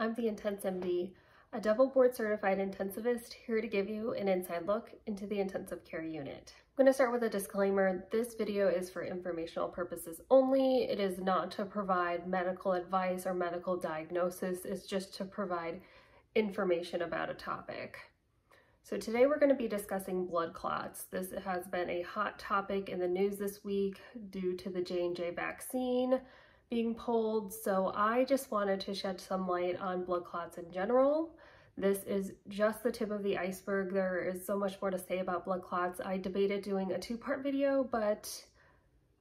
I'm the Intense MD, a double board certified intensivist here to give you an inside look into the intensive care unit. I'm going to start with a disclaimer. This video is for informational purposes only. It is not to provide medical advice or medical diagnosis. It's just to provide information about a topic. So today we're going to be discussing blood clots. This has been a hot topic in the news this week due to the J&J vaccine being pulled. So I just wanted to shed some light on blood clots in general. This is just the tip of the iceberg. There is so much more to say about blood clots. I debated doing a two-part video, but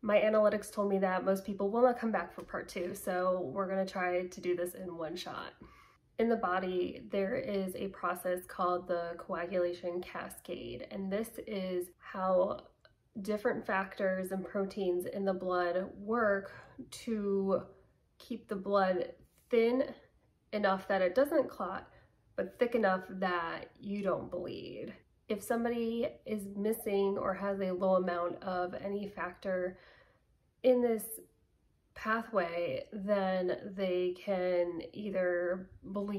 my analytics told me that most people will not come back for part two. So we're gonna try to do this in one shot. In the body, there is a process called the coagulation cascade, and this is how different factors and proteins in the blood work to keep the blood thin enough that it doesn't clot, but thick enough that you don't bleed. If somebody is missing or has a low amount of any factor in this pathway, then they can either bleed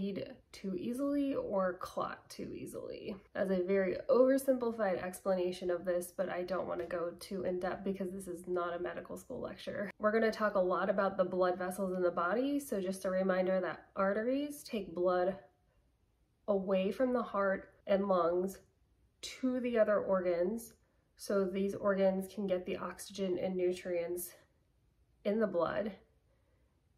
too easily or clot too easily. As a very oversimplified explanation of this, but I don't want to go too in depth because this is not a medical school lecture. We're going to talk a lot about the blood vessels in the body. So just a reminder that arteries take blood away from the heart and lungs to the other organs so these organs can get the oxygen and nutrients in the blood.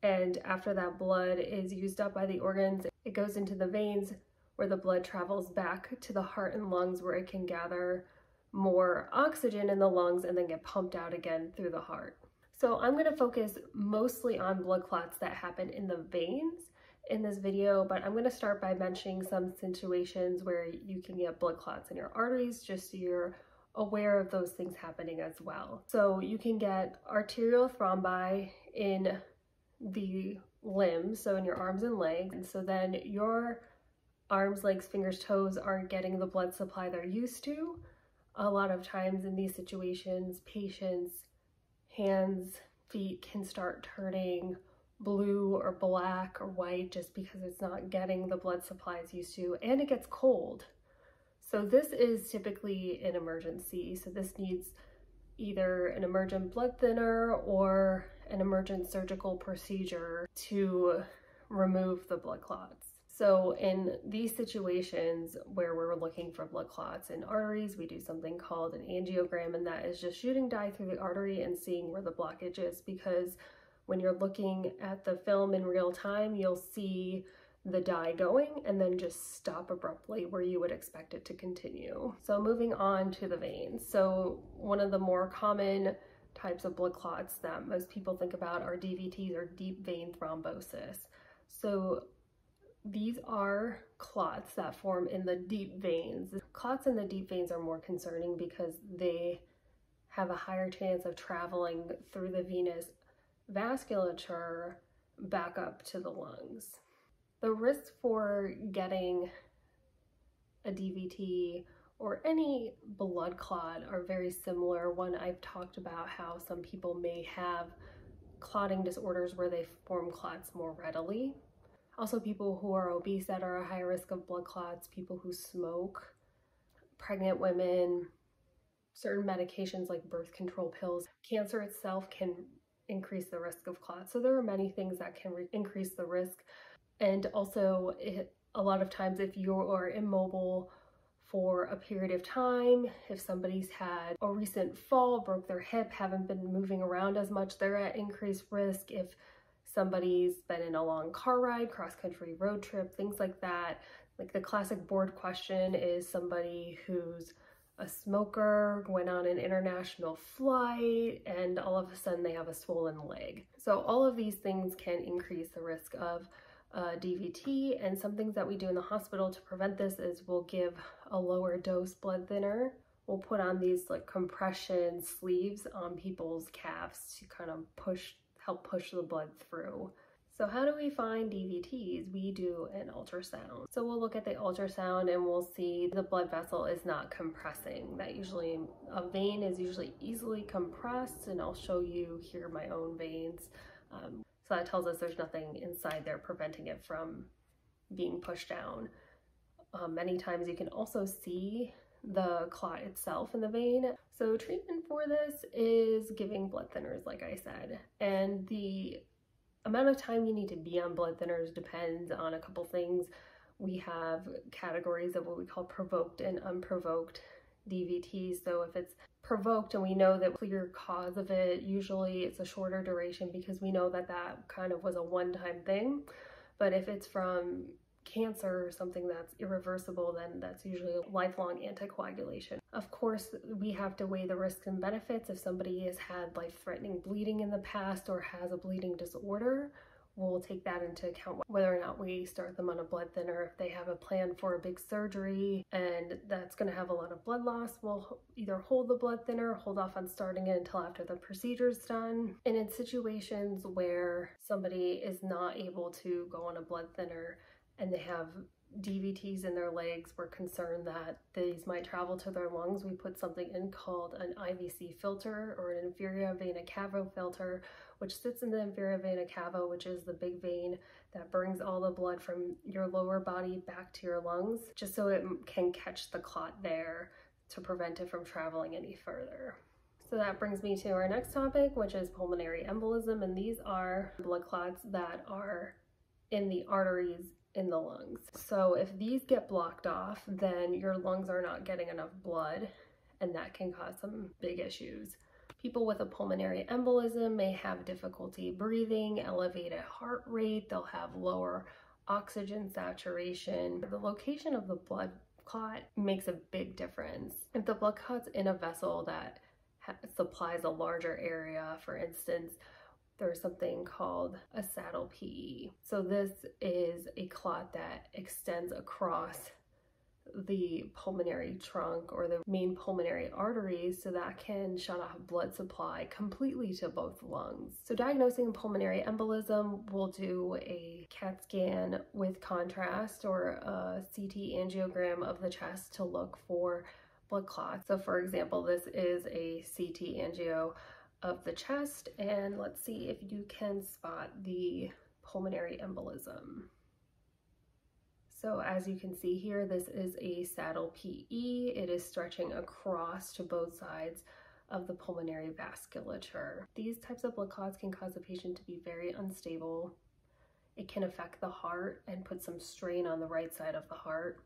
And after that blood is used up by the organs, it goes into the veins where the blood travels back to the heart and lungs where it can gather more oxygen in the lungs and then get pumped out again through the heart. So I'm gonna focus mostly on blood clots that happen in the veins in this video, but I'm gonna start by mentioning some situations where you can get blood clots in your arteries just so you're aware of those things happening as well. So you can get arterial thrombi in the limbs, so in your arms and legs. And so then your arms, legs, fingers, toes aren't getting the blood supply they're used to. A lot of times in these situations, patients' hands, feet can start turning blue or black or white just because it's not getting the blood supply it's used to and it gets cold. So this is typically an emergency. So this needs either an emergent blood thinner or an emergent surgical procedure to remove the blood clots. So in these situations where we're looking for blood clots in arteries, we do something called an angiogram and that is just shooting dye through the artery and seeing where the blockage is because when you're looking at the film in real time, you'll see the dye going and then just stop abruptly where you would expect it to continue. So moving on to the veins. So one of the more common types of blood clots that most people think about are DVTs or deep vein thrombosis. So these are clots that form in the deep veins. Clots in the deep veins are more concerning because they have a higher chance of traveling through the venous vasculature back up to the lungs. The risk for getting a DVT or any blood clot are very similar. One, I've talked about how some people may have clotting disorders where they form clots more readily. Also people who are obese that are a high risk of blood clots, people who smoke, pregnant women, certain medications like birth control pills. Cancer itself can increase the risk of clots. So there are many things that can increase the risk. And also, it, a lot of times, if you are immobile for a period of time, if somebody's had a recent fall, broke their hip, haven't been moving around as much, they're at increased risk. If somebody's been in a long car ride, cross country road trip, things like that. Like the classic board question is somebody who's a smoker, went on an international flight, and all of a sudden they have a swollen leg. So all of these things can increase the risk of uh, DVT and some things that we do in the hospital to prevent this is we'll give a lower dose blood thinner. We'll put on these like compression sleeves on people's calves to kind of push, help push the blood through. So how do we find DVTs? We do an ultrasound. So we'll look at the ultrasound and we'll see the blood vessel is not compressing. That usually, a vein is usually easily compressed and I'll show you here my own veins. Um, so that tells us there's nothing inside there preventing it from being pushed down. Um, many times you can also see the clot itself in the vein. So treatment for this is giving blood thinners, like I said, and the amount of time you need to be on blood thinners depends on a couple things. We have categories of what we call provoked and unprovoked DVTs. So if it's provoked and we know that clear cause of it, usually it's a shorter duration because we know that that kind of was a one-time thing. But if it's from cancer or something that's irreversible, then that's usually lifelong anticoagulation. Of course, we have to weigh the risks and benefits. If somebody has had life-threatening bleeding in the past or has a bleeding disorder, we'll take that into account whether or not we start them on a blood thinner. If they have a plan for a big surgery and that's going to have a lot of blood loss, we'll either hold the blood thinner, hold off on starting it until after the procedure's done. And in situations where somebody is not able to go on a blood thinner, and they have DVTs in their legs, we're concerned that these might travel to their lungs. We put something in called an IVC filter or an inferior vena cava filter, which sits in the inferior vena cava, which is the big vein that brings all the blood from your lower body back to your lungs, just so it can catch the clot there to prevent it from traveling any further. So that brings me to our next topic, which is pulmonary embolism. And these are blood clots that are in the arteries in the lungs. So if these get blocked off, then your lungs are not getting enough blood and that can cause some big issues. People with a pulmonary embolism may have difficulty breathing, elevated heart rate, they'll have lower oxygen saturation. The location of the blood clot makes a big difference. If the blood clot's in a vessel that supplies a larger area, for instance, there's something called a saddle PE. So this is a clot that extends across the pulmonary trunk or the main pulmonary arteries so that can shut off blood supply completely to both lungs. So diagnosing pulmonary embolism, we'll do a CAT scan with contrast or a CT angiogram of the chest to look for blood clots. So for example, this is a CT angio of the chest and let's see if you can spot the pulmonary embolism. So as you can see here, this is a saddle PE. It is stretching across to both sides of the pulmonary vasculature. These types of blood clots can cause a patient to be very unstable. It can affect the heart and put some strain on the right side of the heart.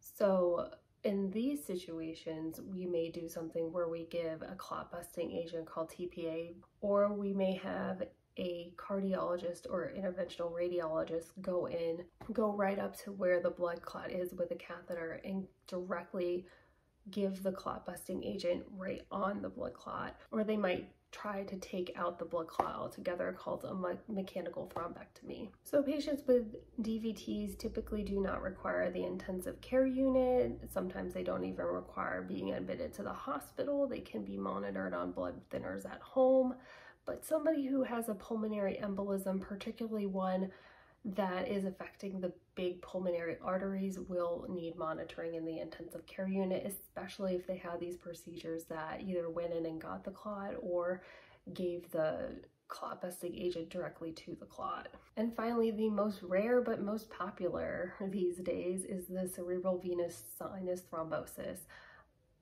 So in these situations, we may do something where we give a clot busting agent called TPA, or we may have a cardiologist or interventional radiologist go in, go right up to where the blood clot is with a catheter and directly give the clot busting agent right on the blood clot, or they might try to take out the blood clot altogether called a me mechanical thrombectomy. So patients with DVTs typically do not require the intensive care unit. Sometimes they don't even require being admitted to the hospital. They can be monitored on blood thinners at home. But somebody who has a pulmonary embolism, particularly one that is affecting the big pulmonary arteries will need monitoring in the intensive care unit, especially if they had these procedures that either went in and got the clot or gave the clot busting agent directly to the clot. And finally, the most rare but most popular these days is the cerebral venous sinus thrombosis.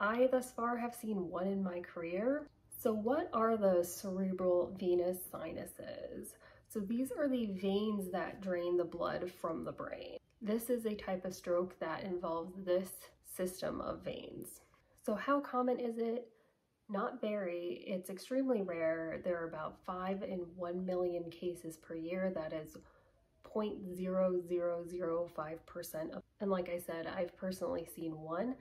I thus far have seen one in my career. So what are the cerebral venous sinuses? So these are the veins that drain the blood from the brain. This is a type of stroke that involves this system of veins. So how common is it? Not very. It's extremely rare. There are about 5 in 1 million cases per year. That is 0.0005%. And like I said, I've personally seen one.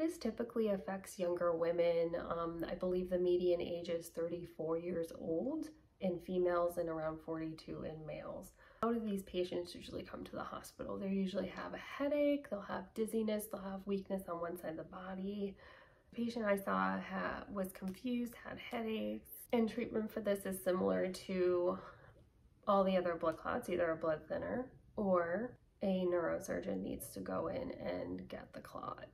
This typically affects younger women. Um, I believe the median age is 34 years old in females and around 42 in males. How do these patients usually come to the hospital? They usually have a headache, they'll have dizziness, they'll have weakness on one side of the body. The patient I saw had, was confused, had headaches, and treatment for this is similar to all the other blood clots, either a blood thinner or a neurosurgeon needs to go in and get the clot.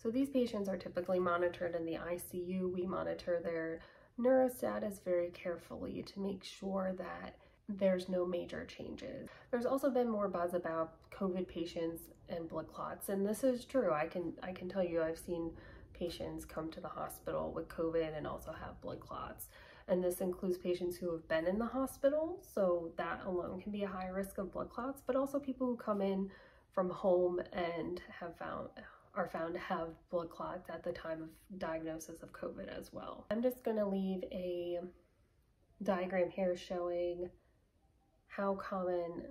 So these patients are typically monitored in the ICU. We monitor their neurostatus very carefully to make sure that there's no major changes. There's also been more buzz about COVID patients and blood clots, and this is true. I can I can tell you I've seen patients come to the hospital with COVID and also have blood clots. And this includes patients who have been in the hospital, so that alone can be a high risk of blood clots, but also people who come in from home and have found are found to have blood clots at the time of diagnosis of COVID as well. I'm just going to leave a diagram here showing how common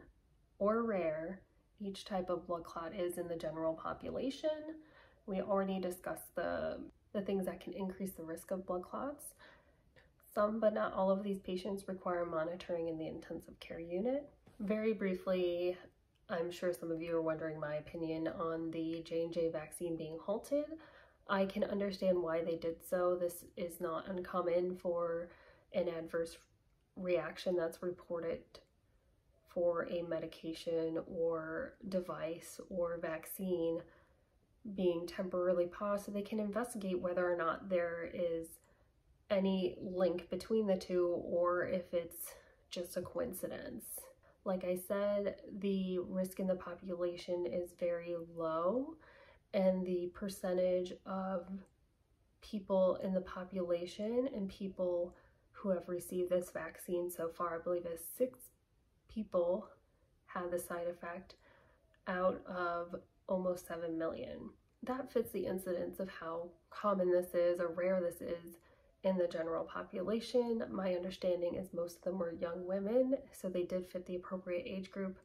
or rare each type of blood clot is in the general population. We already discussed the, the things that can increase the risk of blood clots. Some, but not all of these patients require monitoring in the intensive care unit. Very briefly, I'm sure some of you are wondering my opinion on the J&J vaccine being halted. I can understand why they did so. This is not uncommon for an adverse reaction that's reported for a medication or device or vaccine being temporarily paused so they can investigate whether or not there is any link between the two or if it's just a coincidence. Like I said, the risk in the population is very low and the percentage of people in the population and people who have received this vaccine so far, I believe is six people had the side effect out of almost 7 million. That fits the incidence of how common this is or rare this is in the general population. My understanding is most of them were young women, so they did fit the appropriate age group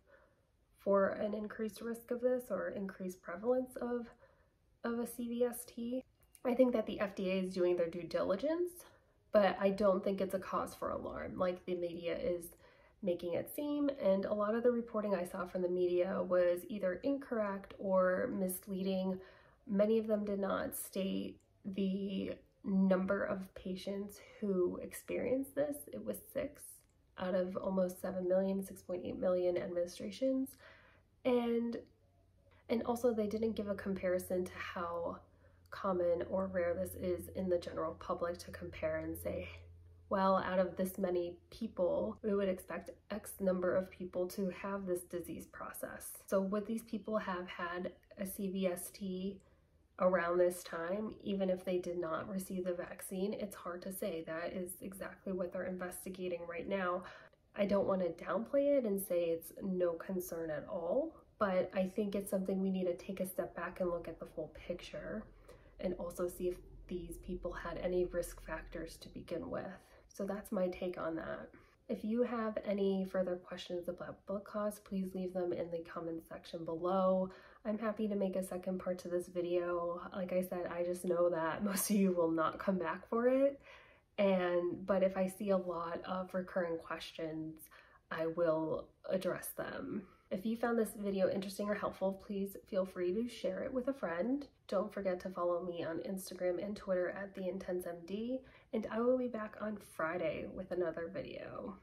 for an increased risk of this or increased prevalence of, of a CVST. I think that the FDA is doing their due diligence, but I don't think it's a cause for alarm like the media is making it seem, and a lot of the reporting I saw from the media was either incorrect or misleading. Many of them did not state the number of patients who experienced this. It was six out of almost 7 million, 6.8 million administrations. And and also they didn't give a comparison to how common or rare this is in the general public to compare and say, well, out of this many people, we would expect X number of people to have this disease process. So would these people have had a CVST around this time, even if they did not receive the vaccine? It's hard to say. That is exactly what they're investigating right now. I don't want to downplay it and say it's no concern at all, but I think it's something we need to take a step back and look at the full picture and also see if these people had any risk factors to begin with. So that's my take on that. If you have any further questions about blood clots, please leave them in the comments section below. I'm happy to make a second part to this video. Like I said, I just know that most of you will not come back for it. And, but if I see a lot of recurring questions, I will address them. If you found this video interesting or helpful, please feel free to share it with a friend. Don't forget to follow me on Instagram and Twitter at TheIntenseMD, and I will be back on Friday with another video.